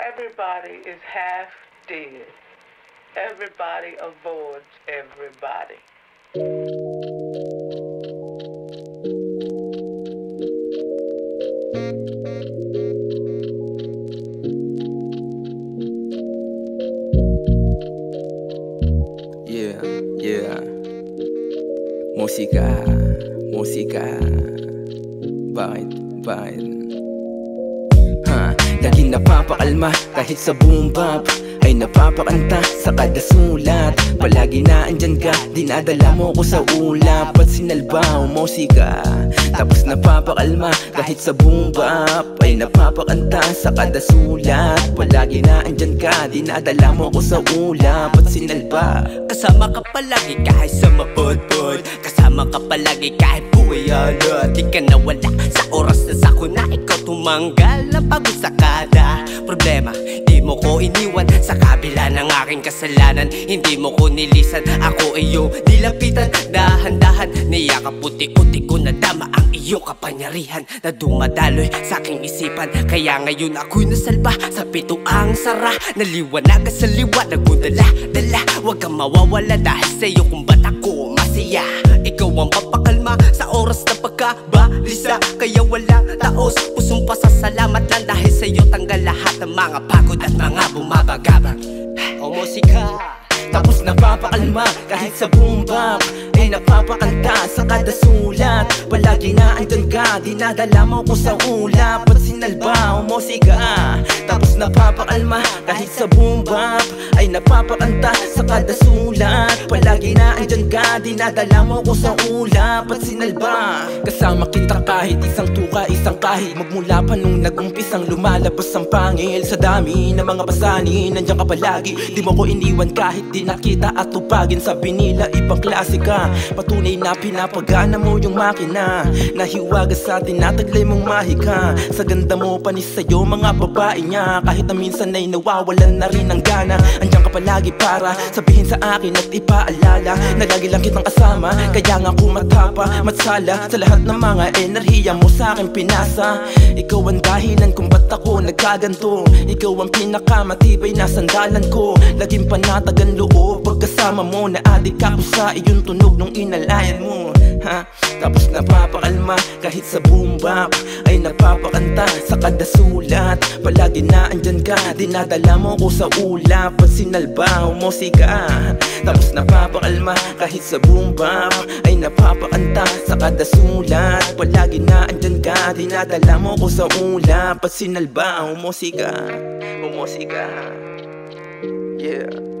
Everybody is half dead. Everybody avoids everybody. Yeah, yeah. Musika, musika. Bakit, bakit? Ha, laging napapakalma kahit sa boom bap ay napapakanta sa kada sulat. Palagi na andyan ka, dinadala mo ko sa ulap. At sinalbaw mo sika Tapos napapakalma kahit sa boom bap Ay napapakanta sa kada sulat. Palagi na andyan ka, dinadala mo ko sa ulap. At sinalba. Kasama ka palagi kahit sa mapodpod Kasama ka palagi kahit buhay alot Di ka nawala sa oras na sako na ikaw tumanggal. Na pagod sa kada Problema, di mo ko iniwan. Sa kabila ng aking kasalanan Hindi mo ko nilisan, ako ay iyong nilapitan Dahan-dahan, niyakap. Puti-uti ko nadama ang iyong kapangyarihan Na dumadaloy sa aking isipan. Kaya ngayon ako'y nasalba sa pituang sara. Naliwanagan sa liwanag mo dala-dala. Huwag kang mawawala dahil sa iyo kung ba't ako masaya Ikaw ang papakalma sa oras na pagkabalisa. Kaya walang taos, pusong pasasalamat lang Dahil sa iyo tanggal lahat ng mga pagod at mga bumabagabag. O musika Tapos napapakalma kahit sa boom bap Ay napapakanta sa kada sulat. Palagi na andun ka, dinadala mo ko sa ulap. At sinalba, umusika Tapos napapakalma kahit sa boom bap Ay napapakanta sa kada sulat. Palagi na andyan ka, dinadala mo ko sa ulap At sinalba. Kasama kita kahit isang tuka, isang kahit. Magmula pa nung nag-umpisang lumalabas ang pangil. Sa dami ng mga pasanin, nandiyan ka palagi. Di mo ko iniwan kahit di nakita at tupagin. Sabi nila ibang klase ka. Patunay na pinapagana mo yung makina. Nahiwaga sa tinataglay mong mahika. Sa ganda mo panis sa'yo mga babae niya. Kahit na minsan ay nawawalan na rin ang gana. Andiyan ka palagi para sabihin sa akin at ipaalala Na lagi lang kitang kasama Kaya nga kumatapa matsala Sa lahat ng mga enerhiya mo sa akin pinasa. Ikaw ang dahilan kung ba't ako nagkaganto. Ikaw ang pinakamatibay na sandalan ko. Laging panatag ang loob Pagkasama mo na adik ako sa iyong tunog nung inalayan mo ha? Tapos napapakalma kahit sa boom bap Ay napapakanta sa kada sulat Palagi na andyan ka, dinadala mo ko sa ulap. At sinalba, umusika Tapos napapakalma kahit sa boom bap Ay napapakanta sa kada sulat Palagi na andyan ka, dinadala mo ko sa ulap. At sinalba, umusika Umusika Yeah